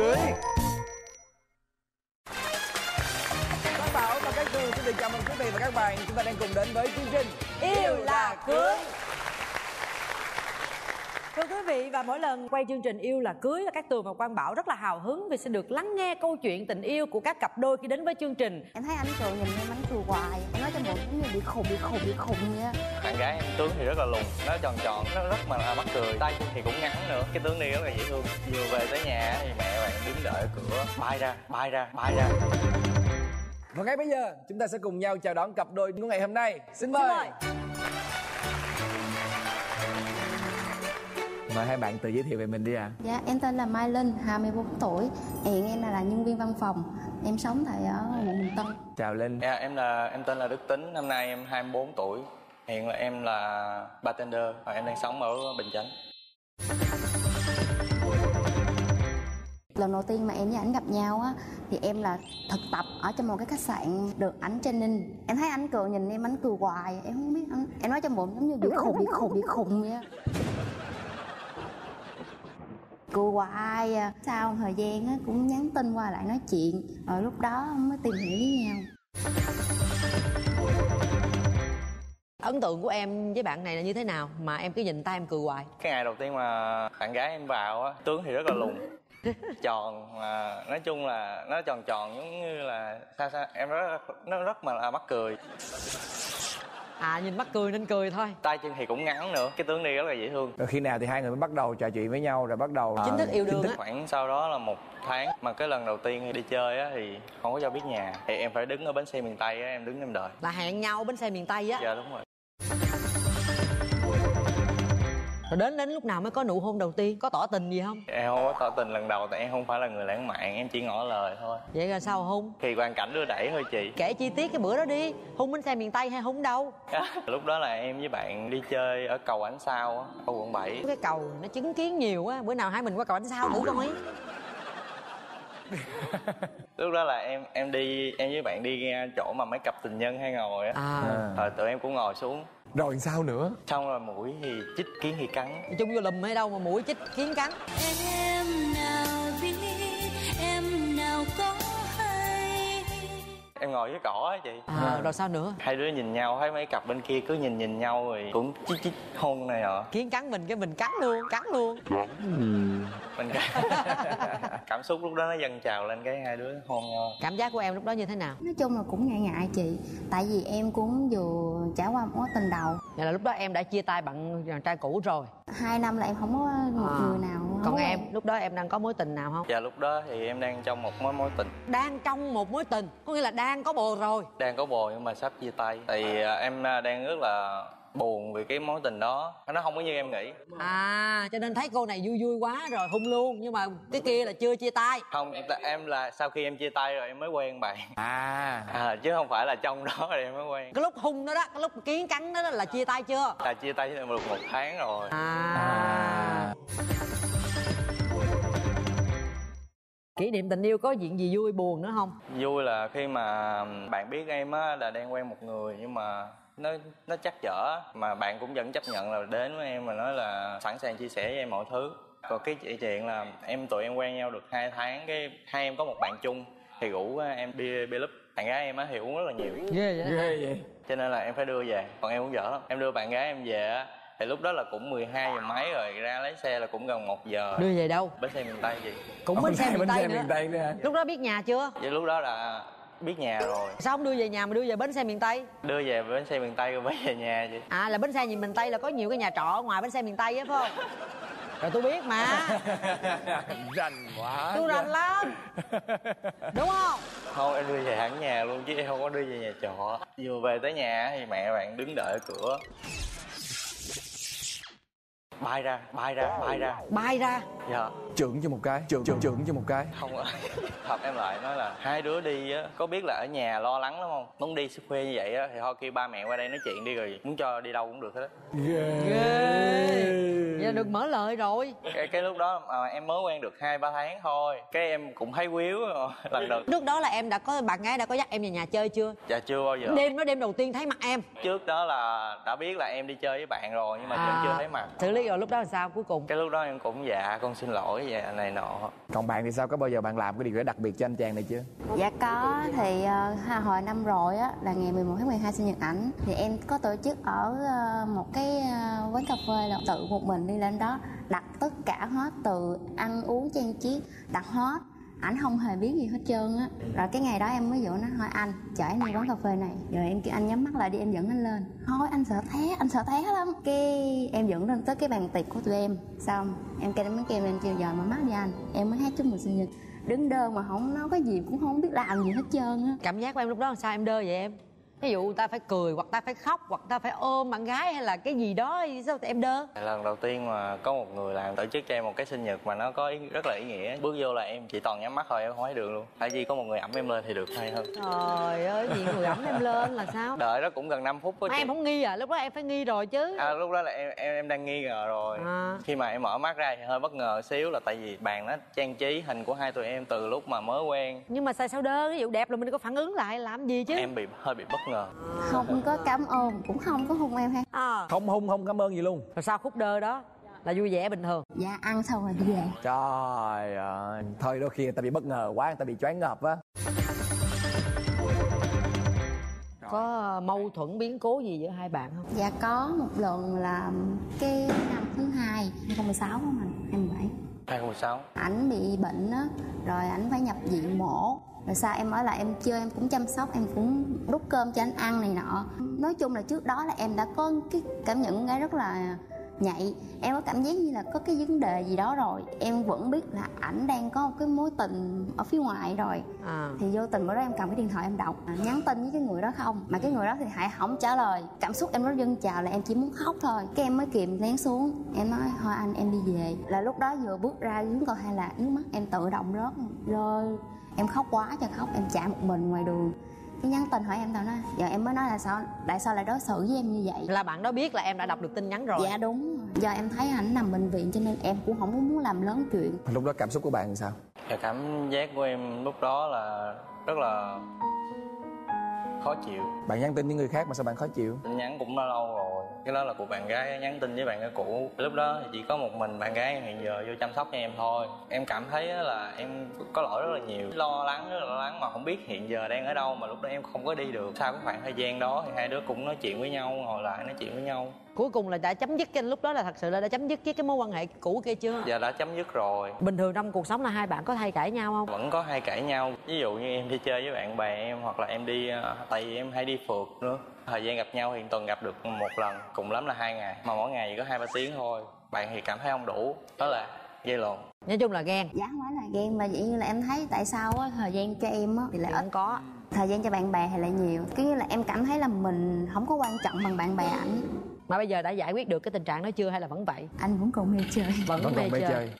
cưới. Quang Bảo và các Tường xin được chào mừng quý vị và các bạn. Chúng ta đang cùng đến với chương trình Yêu là cưới. Thưa quý vị và mỗi lần quay chương trình Yêu là cưới là các Tường và Quang Bảo rất là hào hứng vì sẽ được lắng nghe câu chuyện tình yêu của các cặp đôi khi đến với chương trình. em thấy anh cười nhìn em anh cười hoài. Em nói cho bụng giống như bị khùng bị khùng bị khùng á. Bạn gái em tướng thì rất là lùn nó tròn tròn nó rất mà là mắc cười. Tay thì cũng ngắn nữa. Cái tướng đi rất là dễ thương. Vừa về tới nhà thì mẹ bạn đứng đợi ở cửa. Bay ra bay ra bay ra. Và ngay bây giờ chúng ta sẽ cùng nhau chào đón cặp đôi của ngày hôm nay. Xin mời, Xin mời. Mời hai bạn tự giới thiệu về mình đi ạ. Dạ em tên là Mai Linh 24 tuổi. Hiện em là, là nhân viên văn phòng. Em sống tại ở quận Bình Tân. Chào Linh. Dạ, em là em tên là đức tính. Năm nay em 24 tuổi. Hiện là em là bartender và em đang sống ở bình chánh. Lần đầu tiên mà em với ảnh gặp nhau á thì em là thực tập ở trong một cái khách sạn được ảnh training. Em thấy anh cười nhìn em anh cười hoài. Em không biết anh em nói trong bụng giống như bị khùng bị khùng bị khùng vậy cười hoài à. sau một thời gian á cũng nhắn tin qua lại nói chuyện rồi lúc đó mới tìm hiểu với nhau Ấn tượng của em với bạn này là như thế nào mà em cứ nhìn tay em cười hoài? cái ngày đầu tiên mà bạn gái em vào á tướng thì rất là lùn tròn mà nói chung là nó tròn tròn giống như là sao sao em rất nó rất mà là mắc cười À nhìn mắt cười nên cười thôi. tay chân thì cũng ngắn nữa cái tướng đi rất là dễ thương Rồi khi nào thì hai người mới bắt đầu trò chuyện với nhau Rồi bắt đầu Chính thức yêu đương á. khoảng sau đó là một tháng mà cái lần đầu tiên đi chơi á thì không có cho biết nhà thì em phải đứng ở bến xe miền tây á em đứng em đợi Là hẹn nhau bến xe miền Tây á. dạ đúng rồi Rồi đến đến lúc nào mới có nụ hôn đầu tiên? Có tỏ tình gì không? em không có tỏ tình lần đầu tại em không phải là người lãng mạn em chỉ ngỏ lời thôi Vậy là sao hôn? thì hoàn cảnh đưa đẩy thôi chị Kể chi tiết cái bữa đó đi. Hôn bến xe miền Tây hay hôn đâu? lúc đó là em với bạn đi chơi ở cầu ánh sao á ở quận 7 Cái cầu nó chứng kiến nhiều á. Bữa nào hai mình qua cầu ánh sao thử coi. lúc đó là em em đi em với bạn đi ra chỗ mà mấy cặp tình nhân hay ngồi á À. rồi tụi em cũng ngồi xuống Rồi sao nữa xong rồi mũi thì chích kiến thì cắn Chung vô lùm hay đâu mà mũi chích kiến cắn. em nào em ngồi với cỏ á chị À, rồi sao nữa? hai đứa nhìn nhau thấy mấy cặp bên kia cứ nhìn nhìn nhau rồi cũng chích chích hôn này nọ Kiến cắn mình cái mình cắn luôn, cắn luôn. mình cảm xúc lúc đó nó dâng trào lên cái hai đứa hôn nhau Cảm giác của em lúc đó như thế nào? nói chung là cũng ngại ngại chị tại vì em cũng vừa trải qua một mối tình đầu Vậy là lúc đó em đã chia tay bạn chàng trai cũ rồi. Hai năm là em không có một À. người nào không Còn em, lúc đó em đang có mối tình nào không? và lúc đó thì em đang trong một mối mối tình Đang trong một mối tình, có nghĩa là đang có bồ rồi. đang có bồ nhưng mà sắp chia tay thì à, em à, đang rất là buồn vì cái mối tình đó nó không có như em nghĩ À, cho nên thấy cô này vui vui quá rồi hung luôn nhưng mà cái kia là chưa chia tay. không em, em là sau khi em chia tay rồi em mới quen bạn À à, chứ không phải là trong đó rồi em mới quen Cái lúc hung đó đó, cái lúc kiến cắn đó, đó là chia tay chưa? là chia tay được một tháng rồi À. Kỷ niệm tình yêu có chuyện gì vui buồn nữa không? vui là khi mà bạn biết em á là đang quen một người nhưng mà nó nó chắc chở mà bạn cũng vẫn chấp nhận là đến với em và nói là sẵn sàng chia sẻ với em mọi thứ còn cái chuyện là em tụi em quen nhau được hai tháng cái hai em có một bạn chung thì rủ em đi bia lúp bạn gái em á thì uống rất là nhiều Ghê vậy. Ghê vậy cho nên là em phải đưa về còn em cũng dở lắm em đưa bạn gái em về á thì lúc đó là cũng 12 giờ mấy rồi ra lấy xe là cũng gần một giờ Đưa về đâu? bến xe miền tây gì Cũng bến xe miền Tây nữa. miền Tây nữa Lúc đó biết nhà chưa? vậy lúc đó là biết nhà rồi. Sao không đưa về nhà mà đưa về bến xe miền Tây? đưa về bến xe miền tây rồi mới về nhà chị À là bến xe nhìn miền Tây là có nhiều cái nhà trọ ở ngoài bến xe miền Tây á phải không? Rồi tôi biết mà. Rành quá Tôi rành lắm. Đúng không? không em đưa về hẳn nhà luôn chứ em không có đưa về nhà trọ. Vừa về tới nhà thì mẹ bạn đứng đợi ở cửa bay ra bay ra bay ra. Bay ra. Dạ. Trượng cho một cái Trượng trượng, trượng cho một cái. Không ạ. Hợp em lại nói là hai đứa đi á có biết là ở nhà lo lắng lắm không? Muốn đi sức khuya như vậy á thì thôi kêu ba mẹ qua đây nói chuyện đi rồi muốn cho đi đâu cũng được hết á. Ghê. Ghê. Vậy là được mở lời rồi. Cái, cái lúc đó mà em mới quen được hai ba tháng thôi. Cái em cũng thấy quýu rồi lần đầu. Lúc đó là em đã có bạn gái đã có dắt em về nhà chơi chưa? dạ chưa bao giờ. Đêm đó đêm đầu tiên thấy mặt em. Trước đó là đã biết là em đi chơi với bạn rồi nhưng mà vẫn chưa thấy mặt. Xử lý rồi lúc đó là sao cuối cùng? Cái lúc đó em cũng dạ con xin lỗi dạ này nọ. Còn bạn thì sao? Có bao giờ bạn làm cái điều gì đó đặc biệt cho anh chàng này chưa? Dạ có thì uh, hồi năm rồi á là ngày 11 tháng 12 sinh nhật ảnh thì em có tổ chức ở ờ, một cái ờ, quán cà phê là tự một mình đi lên đó đặt tất cả hết từ ăn uống trang trí đặt hết ảnh không hề biết gì hết trơn á. Rồi cái ngày đó em mới dụ nó hỏi anh, chở em đi quán cà phê này. Rồi em kêu anh nhắm mắt lại đi, em dẫn anh lên. Thôi, anh sợ té, anh sợ té lắm. Cái em dẫn lên tới cái bàn tiệc của tụi em. Xong, em kêu mấy kem lên kêu, giờ mà mắt đi anh. Em mới hát chúc mừng sinh nhật. Đứng đơ mà không nói cái gì cũng không biết làm gì hết trơn á. Cảm giác của em lúc đó là sao em đơ vậy em? Ví dụ ta phải cười hoặc ta phải khóc hoặc ta phải ôm bạn gái hay là cái gì đó sao em đơ? Lần đầu tiên mà có một người làm tổ chức cho em một cái sinh nhật mà nó có ý, rất là ý nghĩa bước vô là em chỉ toàn nhắm mắt thôi em không thấy đường luôn. Phải chỉ có một người ẩm em lên thì được hay hơn. Trời ơi gì người ẩm em lên là sao? Đợi đó cũng gần 5 phút đó em không nghi à? Lúc đó em phải nghi rồi chứ. À, lúc đó là em em em đang nghi ngờ rồi. À. khi mà em mở mắt ra thì hơi bất ngờ xíu là tại vì bàn nó trang trí hình của hai tụi em từ lúc mà mới quen. Nhưng mà sao sao đơ? Ví dụ đẹp là mình có phản ứng lại làm gì chứ? Em bị hơi bị bất ngờ. Không có cảm ơn cũng không có hôn em ha. À, không hung không cảm ơn gì luôn. Rồi sau khúc đơ đó? Là vui vẻ bình thường. Dạ ăn xong rồi đi về. Trời ơi thôi đôi khi người ta bị bất ngờ quá người ta bị choáng ngợp á. Có mâu thuẫn biến cố gì giữa hai bạn không? Dạ có một lần là cái năm thứ hai 2016 của mình 27 2016 ảnh bị bệnh á rồi ảnh phải nhập viện mổ rồi sao em ở lại em chơi em cũng chăm sóc em cũng đút cơm cho anh ăn này nọ. Nói chung là trước đó là em đã có cái cảm nhận con gái rất là nhạy. Em có cảm giác như là có cái vấn đề gì đó rồi. Em vẫn biết là ảnh đang có một cái mối tình ở phía ngoài rồi. À. Thì vô tình bữa đó em cầm cái điện thoại em đọc à, nhắn tin với cái người đó không. Mà cái người đó thì hãy không trả lời. Cảm xúc em rất dâng trào là em chỉ muốn khóc thôi. Cái em mới kìm nén xuống. Em nói thôi anh em đi về. Là lúc đó vừa bước ra giếng cầu hai là nước mắt em tự động rớt rơi em khóc quá cho khóc em chạy một mình ngoài đường. Cái nhắn tin hỏi em tao nói giờ em mới nói là sao tại sao lại đối xử với em như vậy? Là bạn đó biết là em đã đọc được tin nhắn rồi. Dạ đúng giờ em thấy ảnh nằm bệnh viện cho nên em cũng không có muốn làm lớn chuyện. Lúc đó cảm xúc của bạn thì sao? Và cảm giác của em lúc đó là rất là khó chịu. Bạn nhắn tin với người khác mà sao bạn khó chịu? Tin nhắn cũng đã lâu rồi cái đó là của bạn gái nhắn tin với bạn gái cũ. Lúc đó thì chỉ có một mình bạn gái hiện giờ vô chăm sóc cho em thôi. Em cảm thấy là em có lỗi rất là nhiều. Lo lắng, rất là lo lắng mà không biết hiện giờ đang ở đâu mà lúc đó em không có đi được. Sau cái khoảng thời gian đó thì hai đứa cũng nói chuyện với nhau, ngồi lại nói chuyện với nhau cuối cùng là đã chấm dứt cái lúc đó là thật sự là đã chấm dứt với cái mối quan hệ cũ kia chưa? Giờ đã chấm dứt rồi. Bình thường trong cuộc sống là hai bạn có hay cãi nhau không? Vẫn có hay cãi nhau. Ví dụ như em đi chơi với bạn bè em hoặc là em đi ờ, tại vì em hay đi phượt nữa. Thời gian gặp nhau thì tuần gặp được một lần cùng lắm là hai ngày. Mà mỗi ngày chỉ có hai ba tiếng thôi. Bạn thì cảm thấy không đủ. Đó là gây lộn. Nói chung là ghen. Dạ không phải là ghen mà vậy như là em thấy tại sao á thời gian cho em á thì lại ít. Không có. Thời gian cho bạn bè thì lại nhiều. Cứ như là em cảm thấy là mình không có quan trọng bằng bạn bè ảnh mà bây giờ đã giải quyết được cái tình trạng đó chưa hay là vẫn vậy? Anh vẫn còn mê chơi. Vẫn, vẫn còn mê chơi.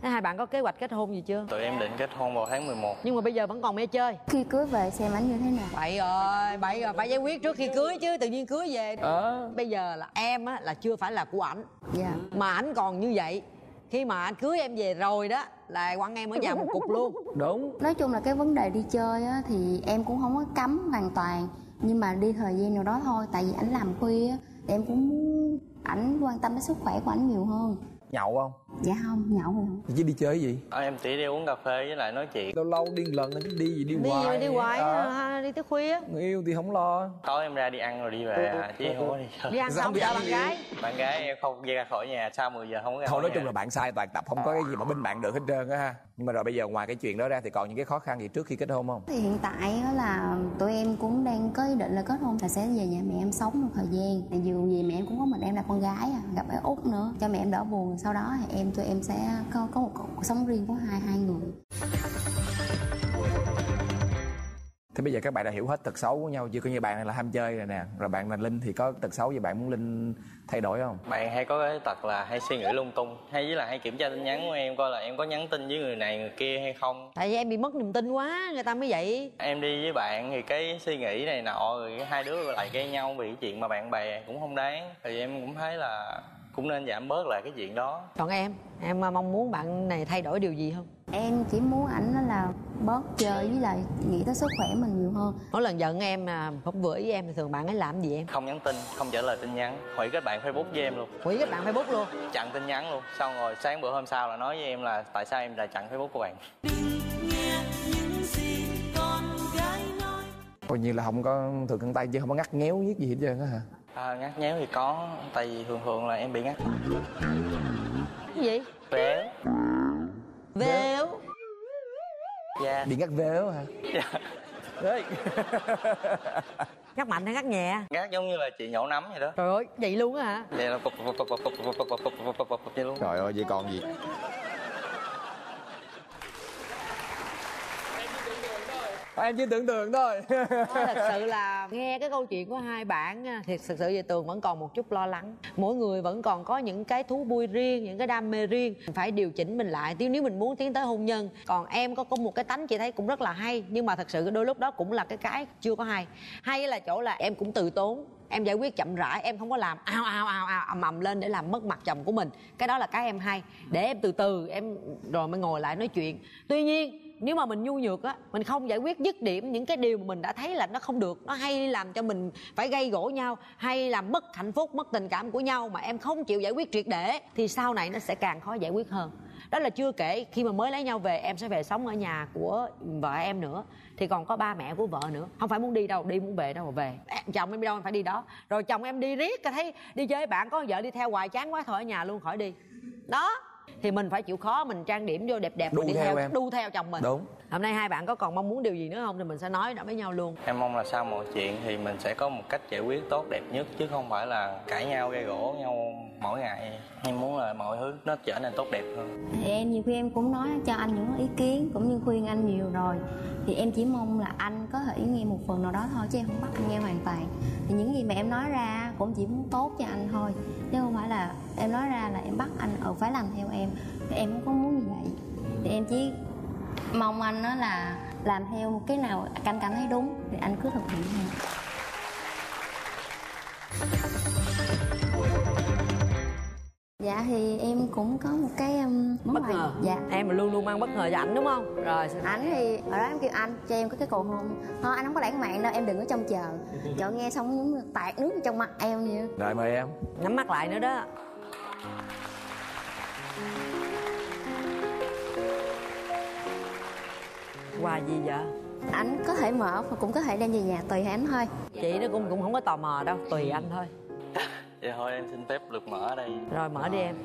Thế hai bạn có kế hoạch kết hôn gì chưa? Tụi em định kết hôn vào tháng 11 nhưng mà bây giờ vẫn còn mê chơi. Khi cưới về xem ảnh như thế nào. Bậy rồi bậy rồi phải giải quyết trước khi cưới chứ tự nhiên cưới về ờ. Bây giờ là em á là chưa phải là của ảnh. Dạ. Mà ảnh còn như vậy khi mà anh cưới em về rồi đó là quăng em ở nhà một cục luôn. Đúng. Nói chung là cái vấn đề đi chơi á thì em cũng không có cấm hoàn toàn nhưng mà đi thời gian nào đó thôi, tại vì ảnh làm khuya thì em cũng muốn ảnh quan tâm đến sức khỏe của ảnh nhiều hơn. Nhậu không? Dạ không nhậu thì không. Chứ đi chơi gì? Ờ, em chỉ đi uống cà phê với lại nói chuyện. Lâu lâu đi lần chứ đi gì đi, đi hoài đi hoài à, đi tới khuya người yêu thì không lo. Tối em ra đi ăn rồi đi về à, chứ em không có đi chơi. Đi ăn Sao xong ăn bạn gái. Bạn gái em không ra khỏi nhà sau 10 giờ không có ra thôi nói nhà. chung là bạn sai toàn tập không có cái gì mà bên bạn được hết trơn á ha. Nhưng mà rồi bây giờ ngoài cái chuyện đó ra thì còn những cái khó khăn gì trước khi kết hôn không? Thì hiện tại á là tụi em cũng đang có ý định là kết hôn là sẽ về nhà mẹ em sống một thời gian. Dù gì mẹ em cũng có mình em là con gái à, gặp ở út nữa. Cho mẹ em đỡ buồn sau đó thì em tụi em sẽ có có một cuộc sống riêng của hai hai người. Thế bây giờ các bạn đã hiểu hết tật xấu của nhau chưa? Coi như bạn này là ham chơi rồi nè. Rồi bạn là Linh thì có tật xấu gì bạn muốn Linh thay đổi không? bạn hay có cái tật là hay suy nghĩ lung tung hay với là hay kiểm tra tin nhắn của em coi là em có nhắn tin với người này người kia hay không? Tại vì em bị mất niềm tin quá người ta mới vậy. Em đi với bạn thì cái suy nghĩ này nọ rồi hai đứa lại gây nhau vì cái chuyện mà bạn bè cũng không đáng. Thì em cũng thấy là cũng nên giảm bớt lại cái chuyện đó. Còn em em à, mong muốn bạn này thay đổi điều gì không? Em chỉ muốn ảnh là bớt chơi với lại nghĩ tới sức khỏe mình nhiều hơn. Mỗi lần giận em mà không vừa ý em thì thường bạn ấy làm gì em? Không nhắn tin không trả lời tin nhắn. Hủy kết bạn facebook với em luôn. Hủy các bạn facebook luôn? Chặn tin nhắn luôn. Xong rồi sáng bữa hôm sau là nói với em là tại sao em lại chặn facebook của bạn? Coi như là không có thường cân tay chứ không có ngắt ngéo giết gì hết trơn á hả à, ngắt nhéo thì có tại vì thường thường là em bị ngắt cái gì véo véo da bị ngắt véo hả Dạ. đấy ngắt mạnh hay ngắt nhẹ ngắt giống như là chị nhổ nấm vậy đó trời ơi vậy luôn á hả vậy là cục cục cục cục cục cục cục cục cục cục cục cục vậy luôn trời ơi vậy còn gì em chỉ tưởng tượng thôi. Thật sự là nghe cái câu chuyện của hai bạn thì thực sự về tường vẫn còn một chút lo lắng. Mỗi người vẫn còn có những cái thú vui riêng những cái đam mê riêng. Phải điều chỉnh mình lại nếu nếu mình muốn tiến tới hôn nhân. Còn em có có một cái tánh chị thấy cũng rất là hay nhưng mà thật sự đôi lúc đó cũng là cái cái chưa có hay. Hay là chỗ là em cũng từ tốn em giải quyết chậm rãi em không có làm ao ao ao ao ầm ầm lên để làm mất mặt chồng của mình. Cái đó là cái em hay. Để em từ từ em rồi mới ngồi lại nói chuyện. Tuy nhiên nếu mà mình nhu nhược á, mình không giải quyết dứt điểm những cái điều mà mình đã thấy là nó không được, nó hay làm cho mình phải gây gỗ nhau, hay làm mất hạnh phúc, mất tình cảm của nhau mà em không chịu giải quyết triệt để, thì sau này nó sẽ càng khó giải quyết hơn. Đó là chưa kể khi mà mới lấy nhau về, em sẽ về sống ở nhà của vợ em nữa, thì còn có ba mẹ của vợ nữa. Không phải muốn đi đâu, đi muốn về đâu mà về. Em- chồng em đi đâu em phải đi đó. Rồi chồng em đi riết thấy đi chơi bạn, có vợ đi theo hoài, chán quá, thôi ở nhà luôn, khỏi đi. Đó thì mình phải chịu khó mình trang điểm vô đẹp đẹp Đu đi theo theo em. đu theo chồng mình. Đúng. Hôm nay hai bạn có còn mong muốn điều gì nữa không thì mình sẽ nói đó với nhau luôn. Em mong là sau mọi chuyện thì mình sẽ có một cách giải quyết tốt đẹp nhất chứ không phải là cãi nhau gây gỗ nhau mỗi ngày. Em muốn là mọi thứ nó trở nên tốt đẹp hơn. Thì em nhiều khi em cũng nói cho anh những ý kiến cũng như khuyên anh nhiều rồi thì em chỉ mong là anh có thể nghe một phần nào đó thôi, chứ em không bắt anh nghe hoàn toàn. Thì những gì mà em nói ra cũng chỉ muốn tốt cho anh thôi, chứ không phải là em nói ra là em bắt anh ở phải làm theo em. Thì em không có muốn như vậy. Thì em chỉ mong anh đó là làm theo cái nào anh cảm thấy đúng, thì anh cứ thực hiện thôi. Dạ thì em cũng có một cái um, món bất quà. ngờ. Dạ. Em mà luôn luôn mang bất ngờ cho ảnh đúng không? Rồi ảnh thì ở đó em kêu anh cho em có cái cầu hôn. Thôi anh không có lãng mạn đâu em đừng có trông chờ. Chọn nghe xong như tạt nước trong mặt em vậy. Rồi mời em. Nhắm mắt lại nữa đó. Quà gì vậy? Ảnh có thể mở và cũng có thể đem về nhà tùy hắn thôi. Chị nó cũng cũng không có tò mò đâu tùy anh thôi vậy thôi em xin phép được mở ở đây. Rồi mở đi em.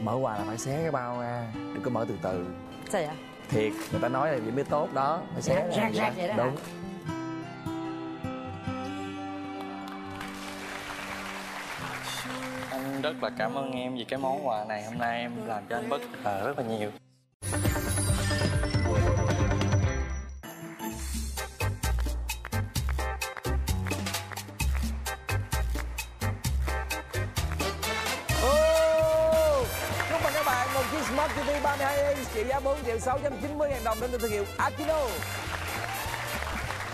Mở quà là phải xé cái bao ra đừng có mở từ từ. Sao vậy? Thiệt người ta nói là vậy mới tốt đó phải xé ra rạc, rạc vậy đó hả? đúng. Anh rất là cảm ơn em vì cái món quà này hôm nay em làm cho anh bất ngờ rất là nhiều TV 32 inch trị giá 4 triệu 690 ngàn đồng đến từ thương hiệu Akino.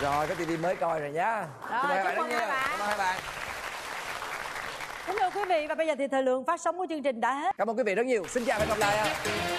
Rồi, có TV mới coi rồi nhá. Rồi, Chúc mừng hai bạn. Cảm ơn hai bạn. kính thưa quý vị và bây giờ thì thời lượng phát sóng của chương trình đã hết Cảm ơn quý vị rất nhiều. Xin chào và hẹn gặp lại. ạ.